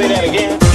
Say that again.